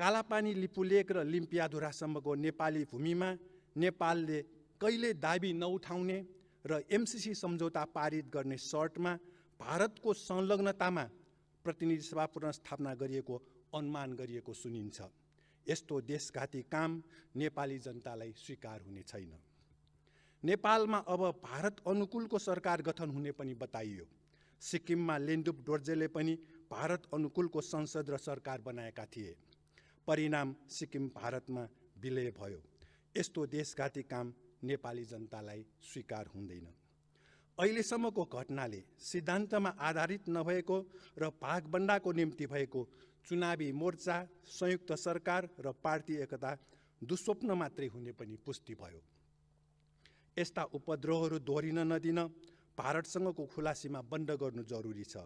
कालापानी लिपुलेक र लिम्पियाधुरासम्मको नेपाली भूमिमा नेपालले कहिले दाबी नउठाउने र एमसिसी सम्झौता पारित गर्ने सर्टमा भारतको संलग्नतामा प्रतिनिधि सभा पुनर्स्थापना गरिएको अनुमान गरिएको सुनिन्छ। यस्तो देशघाती काम नेपाली जनतालाई स्वीकार हुने छैन। नेपालमा अब भारत अनुकूलको सरकार गठन हुने पनि बताइयो। सिक्किममा लेन्डुप डोर्जेले पनि भारत अनुकूलको संसद र सरकार बनाएका थिए। परिणाम सिक्किम भारतमा विलय भयो। यस्तो देशघाती काम नेपाली जनतालाई स्वीकार हुँदैन। अहिलेसम्मको घटनाले सिद्धान्तमा आधारित नभएको र भागबन्डाको निम्ति भएको चुनावी मोर्चा संयुक्त सरकार र पार्टी एकता दुस्वप्न मात्रै हुने पनि पुष्टि भयो। यस्ता उपद्रोहहरू दोहोरिन नदिन भारतसँगको खुला सीमा बन्द गर्नु जरुरी छ।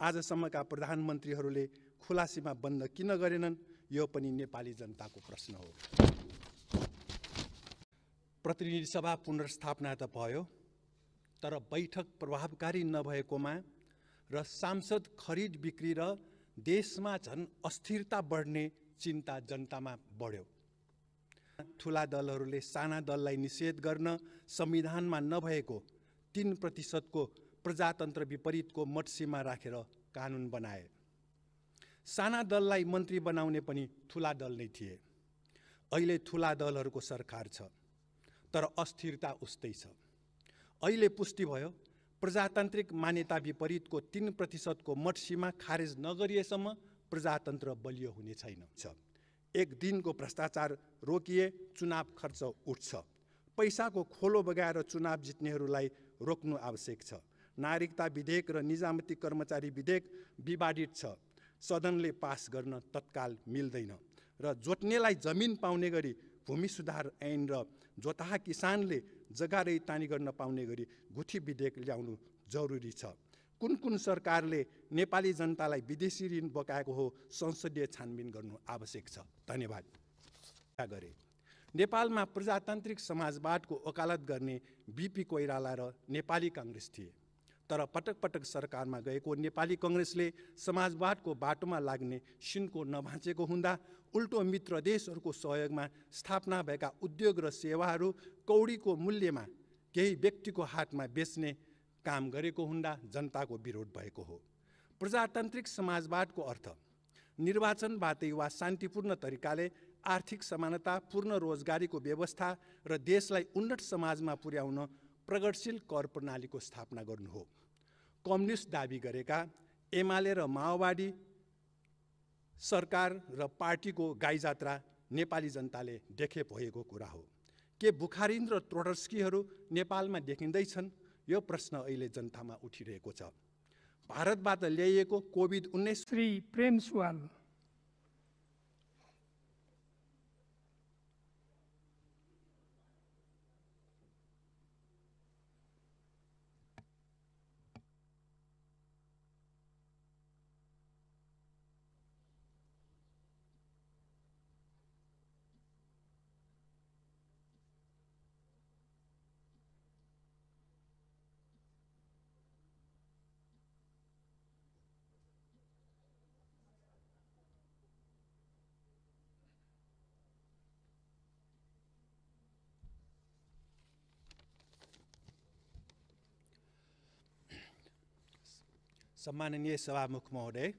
आजसम्मका प्रधानमन्त्रीहरूले खुला सीमा बन्द किन गरेनन्? यो पनि नेपाली जनताको प्रश्न हो। प्रतिनिधि सभा पुनर्स्थापना त भयो तर बैठक प्रभावकारी नभएकोमा र सांसद खरिद बिक्री र देशमा झन् अस्थिरता बढ्ने चिन्ता जनतामा बढ्यो। ठुला दलहरूले साना दललाई निषेध गर्न संविधानमा नभएको तिन प्रतिशतको प्रजातन्त्र विपरीतको मटसीमा राखेर कानुन बनाए। साना दललाई मन्त्री बनाउने पनि ठुला दल नै थिए। अहिले ठुला दलहरूको सरकार छ तर अस्थिरता उस्तै छ। अहिले पुष्टि भयो प्रजातान्त्रिक मान्यता विपरीतको तिन प्रतिशतको मटसीमा खारेज नगरिएसम्म प्रजातन्त्र बलियो हुने छैन। छ। एक दिनको भ्रष्टाचार रोकिए चुनाव खर्च उठ्छ। पैसाको खोलो बगाएर चुनाव जित्नेहरूलाई रोक्नु आवश्यक छ। नागरिकता विधेयक र निजामती कर्मचारी विधेयक विवादित छ। सदनले पास गर्न तत्काल मिल्दैन र जोत्नेलाई जमिन पाउने गरी भूमि सुधार ऐन र जोताहा किसानले जग्गा रैतानी गर्न पाउने गरी गुठी विधेयक ल्याउनु जरुरी छ। कुन कुन सरकारले नेपाली जनतालाई विदेशी ऋण बोकाएको हो संसदीय छानबिन गर्नु आवश्यक छ। धन्यवाद। गरे? नेपालमा प्रजातान्त्रिक समाजवादको वकालत गर्ने बिपी कोइराला र नेपाली काङ्ग्रेस थिए। तर पटक पटक सरकारमा गएको नेपाली कङ्ग्रेसले समाजवादको बाटोमा लाग्ने सिनको नभाँचेको हुँदा उल्टो मित्र देशहरूको सहयोगमा स्थापना भएका उद्योग र सेवाहरू कौडीको मूल्यमा केही व्यक्तिको हातमा बेच्ने काम गरेको हुँदा जनताको विरोध भएको हो। प्रजातान्त्रिक समाजवादको अर्थ निर्वाचनबाटै वा शान्तिपूर्ण तरिकाले आर्थिक समानता पूर्ण रोजगारीको व्यवस्था र देशलाई उन्नत समाजमा पुर्याउन प्रगतिशील कर प्रणालीको स्थापना गर्नु हो। कम्युनिस्ट दाबी गरेका एमाले र माओवादी सरकार र पार्टीको गाई जात्रा नेपाली जनताले देखे भएको कुरा हो। के बुखारिन र त्रोडस्कीहरू नेपालमा देखिँदैछन्? यो प्रश्न अहिले जनतामा उठिरहेको छ। भारतबाट ल्याइएको कोभिड उन्नाइस श्री प्रेम सुवाल। सम्माननीय सभामुख महोदय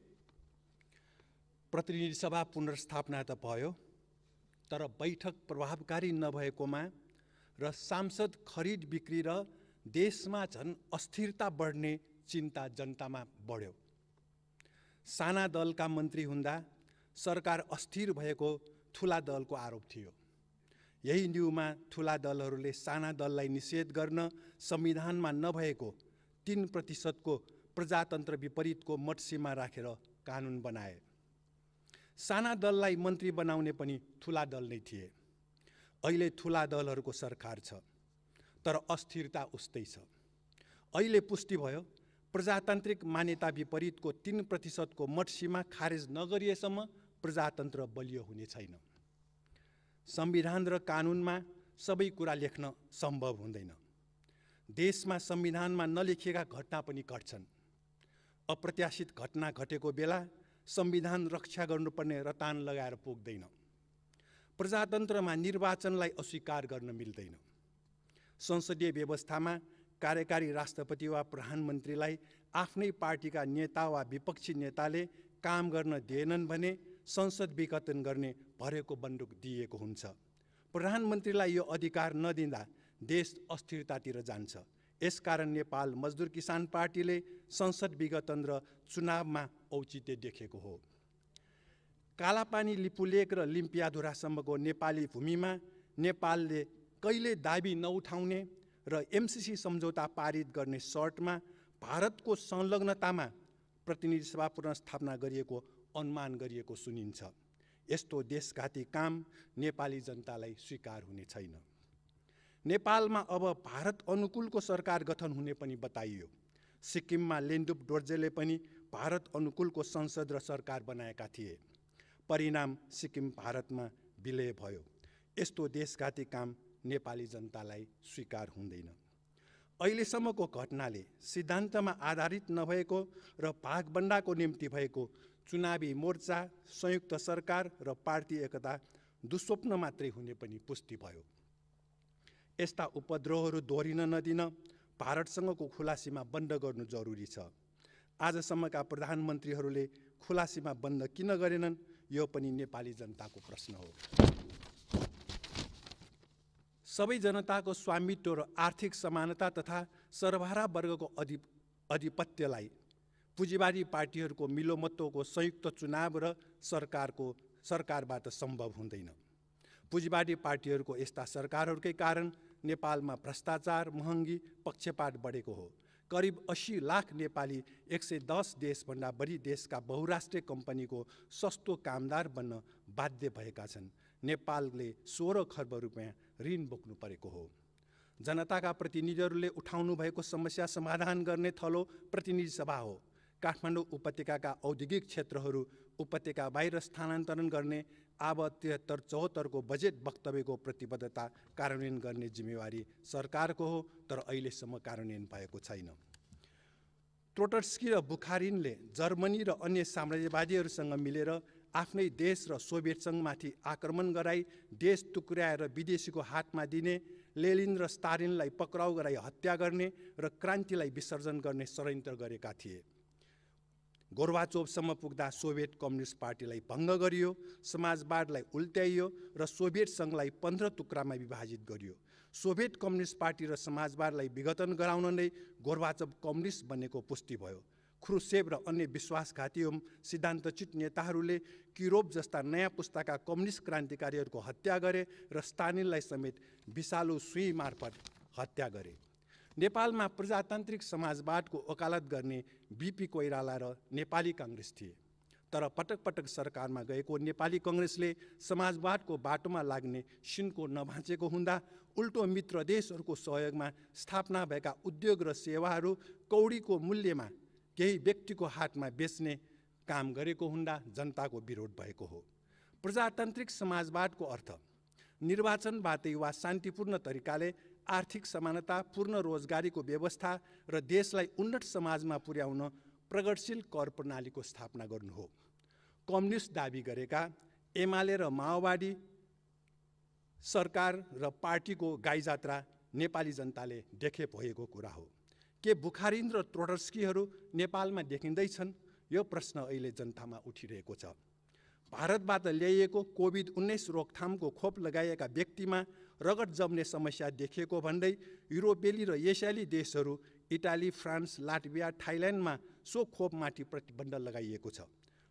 प्रतिनिधि सभा पुनर्स्थापना त भयो तर बैठक प्रभावकारी नभएकोमा र सांसद खरिद बिक्री र देशमा झन् अस्थिरता बढ्ने चिन्ता जनतामा बढ्यो साना दलका मन्त्री हुँदा सरकार अस्थिर भएको ठुला दलको आरोप थियो यही न्युमा ठुला दलहरूले साना दललाई निषेध गर्न संविधानमा नभएको तिन प्रतिशतको प्रजातन्त्र विपरीतको मटसीमा राखेर कानुन बनाए। साना दललाई मन्त्री बनाउने पनि ठुला दल नै थिए। अहिले ठुला दलहरूको सरकार छ तर अस्थिरता उस्तै छ। अहिले पुष्टि भयो प्रजातान्त्रिक मान्यता विपरीतको तिन प्रतिशतको मटसीमा खारेज नगरिएसम्म प्रजातन्त्र बलियो हुने छैन। संविधान र कानुनमा सबै कुरा लेख्न सम्भव हुँदैन। देशमा संविधानमा नलेखिएका घटना पनि घट्छन्। अप्रत्याशित घटना घटेको बेला संविधान रक्षा गर्नुपर्ने रतान लगाएर पुग्दैन। प्रजातन्त्रमा निर्वाचनलाई अस्वीकार गर्न मिल्दैन। संसदीय व्यवस्थामा कार्यकारी राष्ट्रपति वा प्रधानमन्त्रीलाई आफ्नै पार्टीका नेता वा विपक्षी नेताले काम गर्न दिएनन् भने संसद विघटन गर्ने भरेको बन्दुक दिएको हुन्छ। प्रधानमन्त्रीलाई यो अधिकार नदिँदा देश अस्थिरतातिर जान्छ। यसकारण नेपाल मजदुर किसान पार्टीले संसद विघटन र चुनावमा औचित्य देखेको हो। कालापानी लिपुलेक र लिम्पियाधुरासम्मको नेपाली भूमिमा नेपालले कहिले दाबी नउठाउने र एमसिसी सम्झौता पारित गर्ने सर्टमा भारतको संलग्नतामा प्रतिनिधि सभा पुनर्स्थापना गरिएको अनुमान गरिएको सुनिन्छ। यस्तो देशघाती काम नेपाली जनतालाई स्वीकार हुने छैन। नेपालमा अब भारत अनुकूलको सरकार गठन हुने पनि बताइयो। सिक्किममा लेन्डुप डोर्जेले पनि भारत अनुकूलको संसद र सरकार बनाएका थिए। परिणाम सिक्किम भारतमा विलय भयो। यस्तो देशघाती काम नेपाली जनतालाई स्वीकार हुँदैन। अहिलेसम्मको घटनाले सिद्धान्तमा आधारित नभएको र भागबन्डाको निम्ति भएको चुनावी मोर्चा संयुक्त सरकार र पार्टी एकता दुस्वप्न मात्रै हुने पनि पुष्टि भयो। यस्ता उपद्रवहरू दोहोरिन नदिन भारतसँगको खुला सीमा बन्द गर्नु जरुरी छ। आजसम्मका प्रधानमन्त्रीहरूले खुला सीमा बन्द किन गरेनन् यो पनि नेपाली जनताको प्रश्न हो। सबै जनताको स्वामित्व र आर्थिक समानता तथा सर्वहारा वर्गको अधि अधिपत्यलाई पुँजीवादी पार्टीहरूको मिलोमत्वको संयुक्त चुनाव र सरकारको सरकारबाट सम्भव हुँदैन। पुँजीवादी पार्टीहरूको यस्ता सरकारहरूकै कारण नेपालमा भ्रष्टाचार महँगी पक्षपात बढेको हो। करिब अस्सी लाख नेपाली एक सय दस देशभन्दा बढी देशका बहुराष्ट्रिय कम्पनीको सस्तो कामदार बन्न बाध्य भएका छन्। नेपालले सोह्र खर्ब रुपियाँ ऋण बोक्नु परेको हो। जनताका प्रतिनिधिहरूले उठाउनु भएको समस्या समाधान गर्ने थलो प्रतिनिधि सभा हो। काठमाडौँ उपत्यकाका औद्योगिक क्षेत्रहरू उपत्यका बाहिर स्थानान्तरण गर्ने आब त्रिहत्तर चौहत्तरको बजेट वक्तव्यको प्रतिबद्धता कार्यान्वयन गर्ने जिम्मेवारी सरकारको हो तर अहिलेसम्म कार्यान्वयन भएको छैन। ट्रोटर्स्की र बुखारिनले जर्मनी र अन्य साम्राज्यवादीहरूसँग मिलेर आफ्नै देश र सोभियत सङ्घमाथि आक्रमण गराई देश टुक्र्याएर विदेशीको हातमा दिने लेलिन र स्टारिनलाई पक्राउ गराई हत्या गर्ने र क्रान्तिलाई विसर्जन गर्ने षड्यन्त्र गरेका थिए। गोर्बाचोभसम्म पुग्दा सोभियत कम्युनिस्ट पार्टीलाई भङ्ग गरियो समाजवादलाई उल्ट्याइयो र सोभियत सङ्घलाई पन्ध्र टुक्रामा विभाजित गरियो। सोभियत कम्युनिस्ट पार्टी र समाजवादलाई विघटन गराउन नै गोर्बाचोभ कम्युनिस्ट बनेको पुष्टि भयो। ख्रुसेव र अन्य विश्वासघाती एवं सिद्धान्तचित नेताहरूले किरोप जस्ता नयाँ पुस्ताका कम्युनिस्ट क्रान्तिकारीहरूको हत्या गरे र स्टालिनलाई समेत विषालु सुई मार्फत हत्या गरे। नेपालमा प्रजातान्त्रिक समाजवादको वकालत गर्ने बिपी कोइराला र नेपाली काङ्ग्रेस थिए। तर पटक पटक सरकारमा गएको नेपाली कङ्ग्रेसले समाजवादको बाटोमा लाग्ने सिनको नभाँचेको हुँदा उल्टो मित्र देशहरूको सहयोगमा स्थापना भएका उद्योग र सेवाहरू कौडीको मूल्यमा केही व्यक्तिको हातमा बेच्ने काम गरेको हुँदा जनताको विरोध भएको हो। प्रजातान्त्रिक समाजवादको अर्थ निर्वाचनबाटै वा शान्तिपूर्ण तरिकाले आर्थिक समानता पूर्ण रोजगारीको व्यवस्था र देशलाई उन्नत समाजमा पुर्याउन प्रगतिशील कर प्रणालीको स्थापना गर्नु हो। कम्युनिस्ट दावी गरेका एमाले र माओवादी सरकार र पार्टीको गाई जात्रा नेपाली जनताले देखे भएको कुरा हो। के बुखारिन र त्रोटस्कीहरू नेपालमा देखिँदैछन्? यो प्रश्न अहिले जनतामा उठिरहेको छ। भारतबाट ल्याइएको कोभिड उन्नाइस रोकथामको खोप लगाइएका व्यक्तिमा रगत जम्ने समस्या देखिएको भन्दै युरोपेली र एसियाली देशहरू इटाली फ्रान्स लाटविया थाइल्यान्डमा सो खोपमाथि प्रतिबन्ध लगाइएको छ।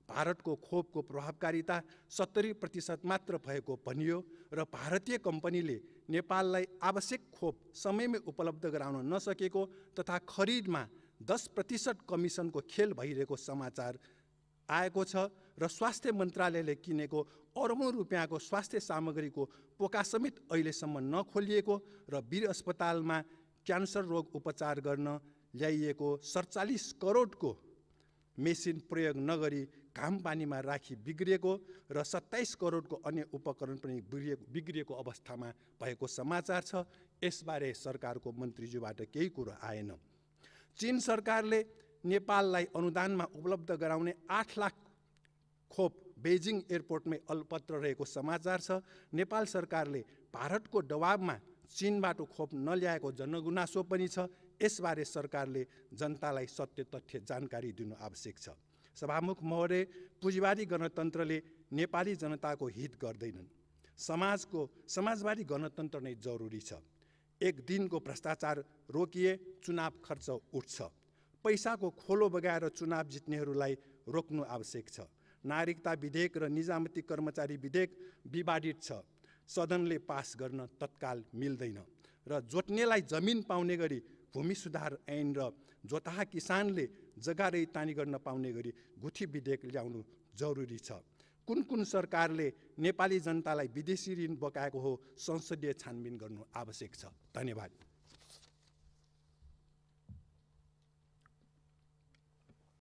भारतको खोपको प्रभावकारिता सत्तरी प्रतिशत मात्र भएको भनियो र भारतीय कम्पनीले नेपाललाई आवश्यक खोप समयमै उपलब्ध गराउन नसकेको तथा खरिदमा दस प्रतिशत कमिसनको खेल भइरहेको समाचार आएको छ। र स्वास्थ्य मन्त्रालयले किनेको अरबौँ रुपियाँको स्वास्थ्य सामग्रीको पोका समेत अहिलेसम्म नखोलिएको र वीर अस्पतालमा क्यान्सर रोग उपचार गर्न ल्याइएको सडचालिस करोडको मेसिन प्रयोग नगरी घाम पानीमा राखी बिग्रिएको र सत्ताइस करोडको अन्य उपकरण पनि बिग्रिएको बिग्रिएको अवस्थामा भएको समाचार छ। यसबारे सरकारको मन्त्रीज्यूबाट केही कुरो आएन। चिन सरकारले नेपाललाई अनुदानमा उपलब्ध गराउने आठ लाख खोप बेजिङ एयरपोर्टमै अल्पत्र रहेको समाचार छ। नेपाल सरकारले भारतको दबावमा चिनबाट खोप नल्याएको जनगुनासो पनि छ। यसबारे सरकारले जनतालाई सत्य तथ्य जानकारी दिनु आवश्यक छ। सभामुख महोदय पुँजीवादी गणतन्त्रले नेपाली जनताको हित गर्दैनन्। समाजको समाजवादी गणतन्त्र नै जरुरी छ। एक दिनको भ्रष्टाचार रोकिए चुनाव खर्च उठ्छ। पैसाको खोलो बगाएर चुनाव जित्नेहरूलाई रोक्नु आवश्यक छ। नागरिकता विधेयक र निजामती कर्मचारी विधेयक विवादित छ। सदनले पास गर्न तत्काल मिल्दैन र जोत्नेलाई जमिन पाउने गरी भूमि सुधार ऐन र जोताहा किसानले जग्गा रैतानी गर्न पाउने गरी गुठी विधेयक ल्याउनु जरुरी छ। कुन कुन सरकारले नेपाली जनतालाई विदेशी ऋण बकाएको हो संसदीय छानबिन गर्नु आवश्यक छ। धन्यवाद।